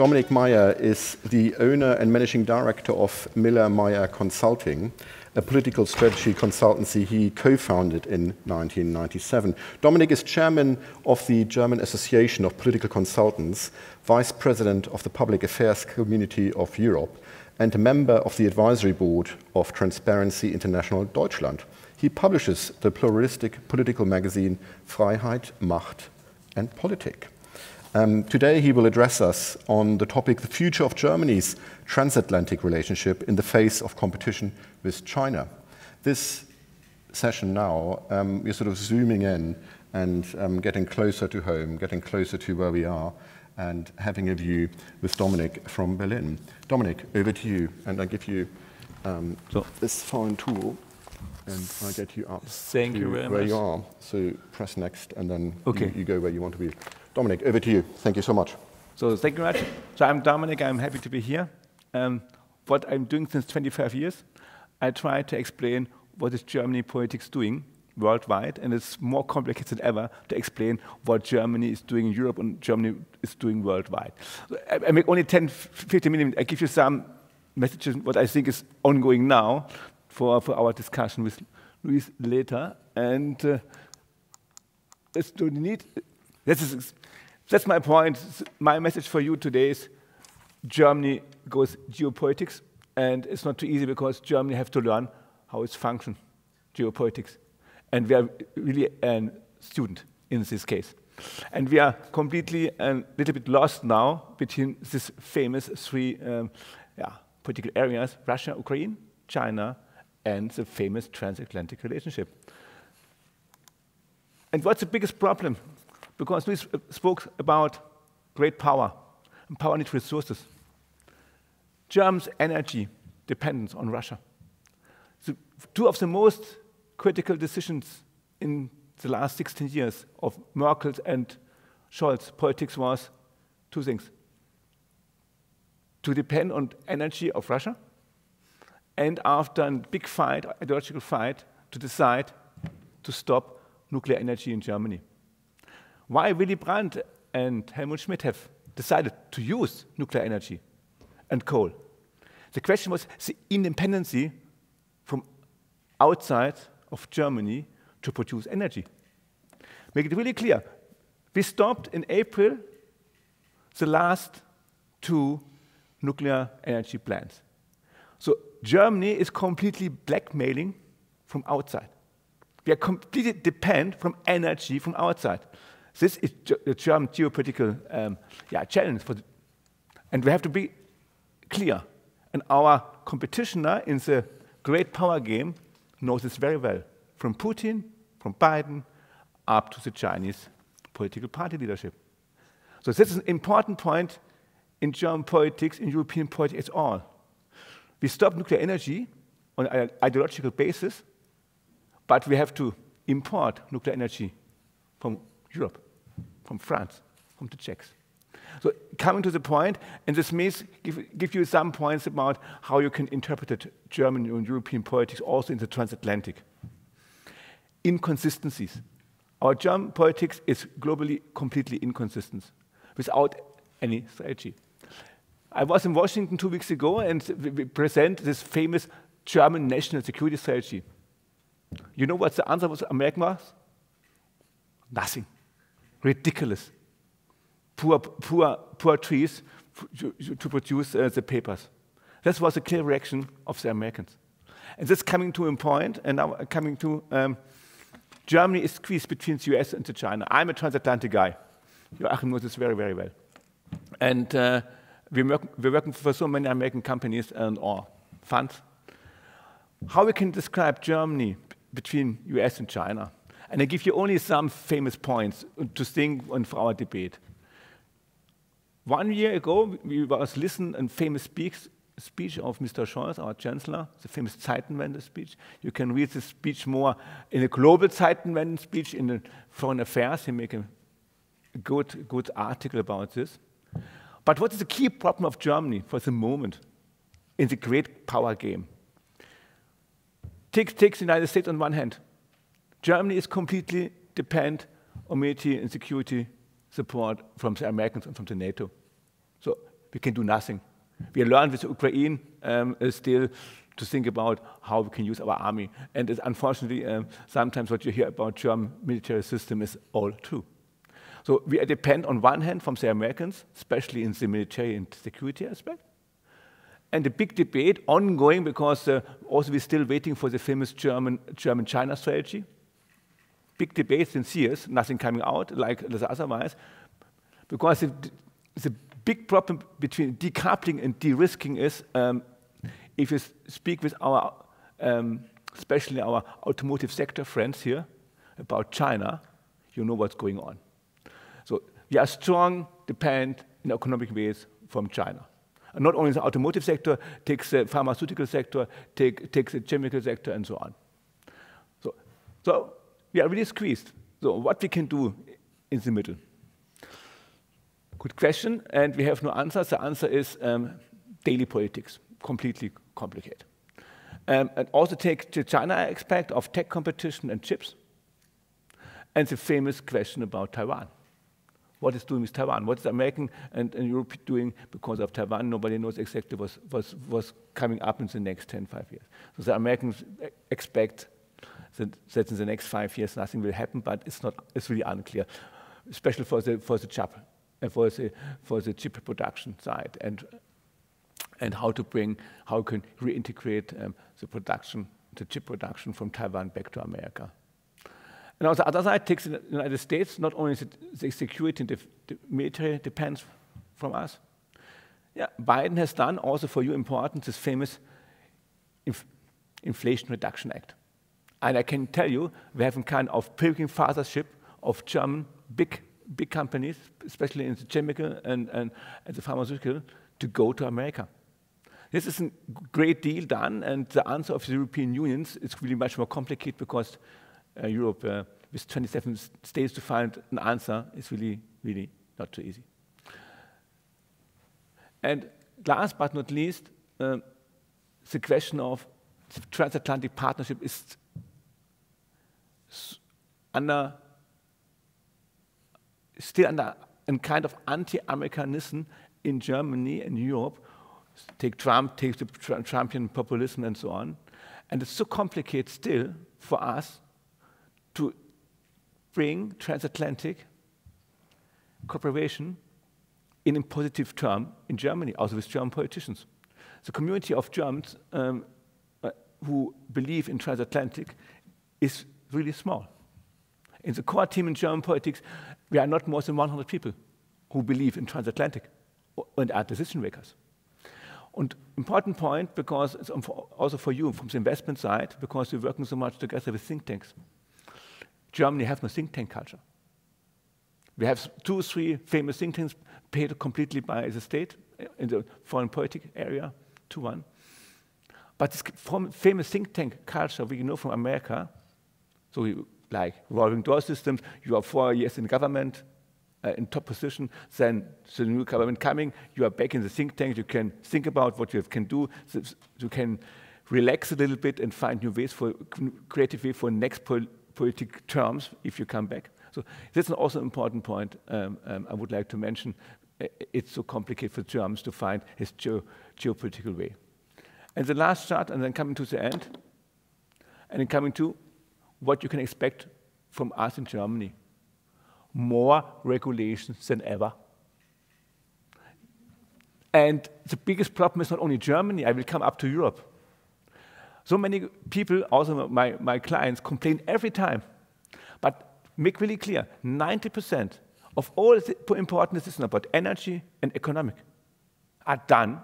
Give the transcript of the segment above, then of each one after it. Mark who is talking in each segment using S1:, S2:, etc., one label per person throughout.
S1: Dominik Meyer is the owner and managing director of Miller Meier Consulting, a political strategy consultancy he co-founded in 1997. Dominik is chairman of the German Association of Political Consultants, vice president of the Public Affairs Community of Europe, and a member of the advisory board of Transparency International Deutschland. He publishes the pluralistic political magazine Freiheit, Macht and Politik. Um, today he will address us on the topic the future of Germany's transatlantic relationship in the face of competition with China. This session now, um, we're sort of zooming in and um, getting closer to home, getting closer to where we are, and having a view with Dominic from Berlin. Dominic, over to you, and I give you um, so. this fine tool, and I get you up
S2: Thank you very
S1: where
S2: much.
S1: you are. So press next, and then okay. you, you go where you want to be. Dominic, over to you. Thank you so much.
S2: So thank you very much. So I'm Dominic. I'm happy to be here. Um, what I'm doing since 25 years, I try to explain what is Germany politics doing worldwide, and it's more complicated than ever to explain what Germany is doing in Europe and Germany is doing worldwide. So I, I make only 10, 15 minutes. I give you some messages, what I think is ongoing now for, for our discussion with Luis later. And uh, it's no need, this is that's my point. My message for you today is Germany goes geopolitics, and it's not too easy because Germany has to learn how it's function, geopolitics. And we are really a student in this case. And we are completely a little bit lost now between these famous three um, yeah, political areas, Russia, Ukraine, China, and the famous transatlantic relationship. And what's the biggest problem because we uh, spoke about great power, and power needs resources. Germany's energy depends on Russia. So two of the most critical decisions in the last 16 years of Merkel's and Scholz politics was two things. To depend on energy of Russia, and after a big fight, ideological fight, to decide to stop nuclear energy in Germany why Willy Brandt and Helmut Schmidt have decided to use nuclear energy and coal. The question was the independency from outside of Germany to produce energy. Make it really clear. We stopped in April the last two nuclear energy plants. So Germany is completely blackmailing from outside. We are completely dependent from energy from outside. This is the German geopolitical um, yeah, challenge. The, and we have to be clear. And our competition in the great power game knows this very well, from Putin, from Biden, up to the Chinese political party leadership. So this is an important point in German politics, in European politics at all. We stop nuclear energy on an ideological basis, but we have to import nuclear energy from Europe, from France, from the Czechs. So coming to the point, and this means give, give you some points about how you can interpret German and European politics also in the transatlantic. Inconsistencies. Our German politics is globally completely inconsistent, without any strategy. I was in Washington two weeks ago and we present this famous German national security strategy. You know what the answer was American was? Nothing ridiculous. Poor, poor, poor trees to, produce uh, the papers. This was a clear reaction of the Americans. And this coming to a point, and now coming to um, Germany is squeezed between the US and the China. I'm a transatlantic guy. Joachim knows this very, very well. And uh, we're, work, we're, working for so many American companies and or funds. How we can describe Germany between US and China? And I give you only some famous points to think on for our debate. One year ago, we was listening a famous speech, of Mr. Scholz, our chancellor, the famous Zeitenwende speech. You can read the speech more in a global Zeitenwende speech in the foreign affairs. He make a good, good article about this. But what is the key problem of Germany for the moment in the great power game? Take, take the United States on one hand. Germany is completely dependent on military and security support from the Americans and from the NATO. So we can do nothing. We learn with Ukraine um, still to think about how we can use our army. And unfortunately, um, sometimes what you hear about German military system is all true. So we depend on one hand from the Americans, especially in the military and security aspect. And the big debate ongoing because uh, also we're still waiting for the famous German German China strategy. Big debate since years, nothing coming out like otherwise, because the, the big problem between decoupling and de-risking is um, if you speak with our, um, especially our automotive sector friends here about China, you know what's going on. So we are strong, depend in economic ways from China. And not only the automotive sector, takes the pharmaceutical sector, take, takes the chemical sector, and so on. So, so we are really squeezed. So what we can do in the middle? Good question, and we have no answer. The answer is um, daily politics, completely complicated. Um, and also take the China aspect of tech competition and chips, and the famous question about Taiwan. What is doing with Taiwan? What is American and, and Europe doing because of Taiwan? Nobody knows exactly what's, what's, what's coming up in the next 10, 5 years. So the Americans expect that, that in the next five years nothing will happen, but it's, not, it's really unclear, especially for the, for the chip for the, for the chip production side and, and how to bring, how can reintegrate um, the production, the chip production from Taiwan back to America. And on the other side, takes the United States, not only the, security and the, the military depends from us. Yeah, Biden has done also for you important this famous Inf Inflation Reduction Act. And I can tell you, we have a kind of pilgrim fathership of German big big companies, especially in the chemical and, and, and the pharmaceutical, to go to America. This is a great deal done, and the answer of the European Union is really much more complicated because Europe, uh, with 27 states to find an answer, is really, really not too easy. And last but not least, uh, the question of the transatlantic partnership is under still under a kind of anti-Americanism in Germany and Europe. Take Trump, take the Trumpian populism and so on. And it's so complicated still for us bring transatlantic cooperation in a positive term in Germany, also with German politicians. The community of Germans um, uh, who believe in transatlantic is really small. In the core team in German politics, we are not more than 100 people who believe in transatlantic and are decision makers. And important point because it's also for you from the investment side, because we're working so much together with think tanks. Germany has no think tank culture. We have two, or three famous think tanks paid completely by the state in the foreign politic area, two one. But this famous think tank culture we know from America, so we like revolving door systems, you are four years in government, uh, in top position, then the new government coming, you are back in the think tank, you can think about what you can do, you can relax a little bit and find new ways for creative way for next politic terms if you come back. So that's is also an important point um, um, I would like to mention. It's so complicated for Germans to find his geo geopolitical way. And the last chart, and then coming to the end, and then coming to what you can expect from us in Germany. More regulations than ever. And the biggest problem is not only Germany, I will come up to Europe. So many people, also my, my clients, complain every time. But make really clear 90% of all the important decisions about energy and economic are done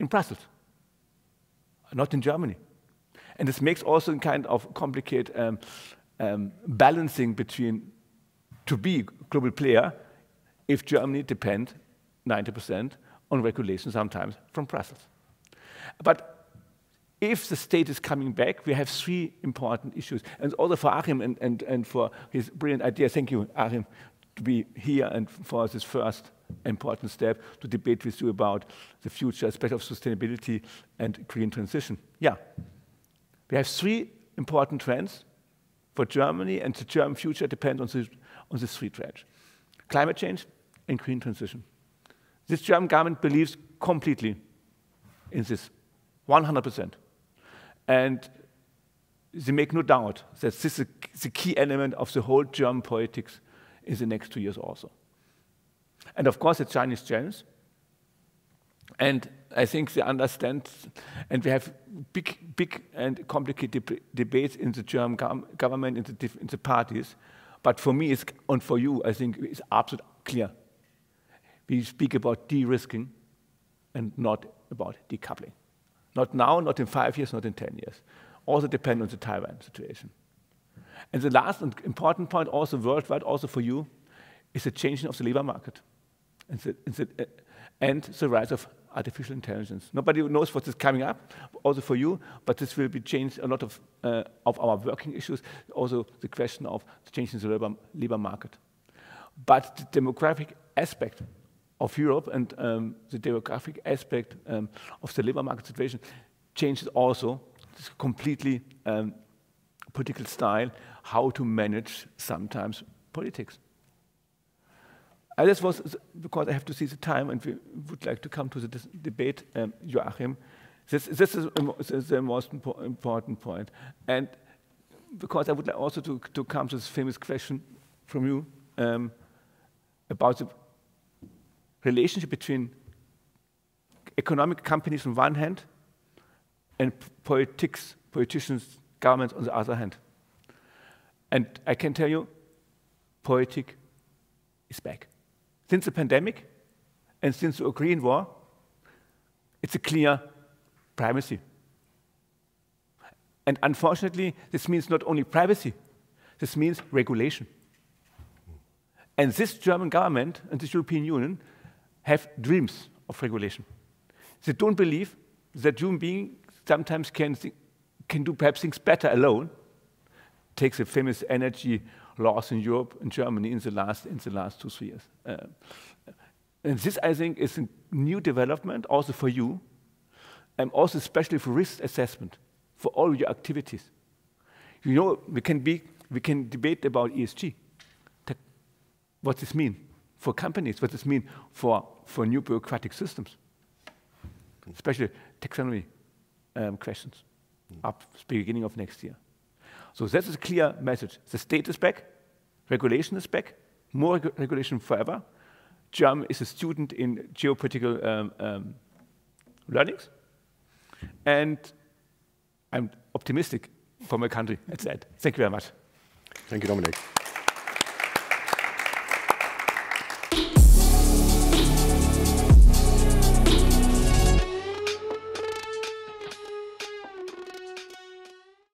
S2: in Brussels, not in Germany. And this makes also a kind of complicated um, um, balancing between to be global player if Germany depend 90% on regulation sometimes from Brussels. But if the state is coming back, we have three important issues. And also for Achim and, and, and for his brilliant idea, thank you, Achim, to be here and for this first important step to debate with you about the future aspect of sustainability and green transition. Yeah. We have three important trends for Germany, and the German future depends on, the, on these three trends. Climate change and green transition. This German government believes completely in this, 100%. And they make no doubt that this is the key element of the whole German politics in the next two years also. And of course, the Chinese challenge. And I think they understand, and we have big, big and complicated deb debates in the German government, in the, in the parties. But for me, and for you, I think it's absolutely clear. We speak about de-risking and not about decoupling. Not now, not in five years, not in 10 years. Also depend on the Taiwan situation. And the last and important point, also worldwide, also for you, is the changing of the labor market and the, and the, uh, and the rise of artificial intelligence. Nobody knows what is coming up, also for you, but this will be changed a lot of, uh, of our working issues, also the question of the changing in the labor, labor market. But the demographic aspect of Europe and um, the demographic aspect um, of the labor market situation changes also this completely um, political style, how to manage sometimes politics. And this was because I have to see the time, and we would like to come to the debate, um, Joachim. This, this is the most important point. And because I would like also to, to come to this famous question from you um, about the relationship between economic companies on one hand and politics, politicians, governments on the other hand. And I can tell you, politics is back. Since the pandemic and since the Ukraine war, it's a clear primacy. And unfortunately, this means not only privacy, this means regulation. And this German government and this European Union have dreams of regulation. They don't believe that human beings sometimes can, can do perhaps things better alone. Take the famous energy laws in Europe and Germany in the last, in the last two, three years. Uh, and this, I think, is a new development also for you, and also especially for risk assessment for all your activities. You know, we can, be, we can debate about ESG, what does this mean for companies, what does this mean for, for new bureaucratic systems, especially taxonomy um, questions up beginning of next year. So that is a clear message. The state is back, regulation is back, more reg regulation forever. German is a student in geopolitical um, um, learnings. And I'm optimistic for my country. That's that. Thank you very much.
S1: Thank you, Dominic.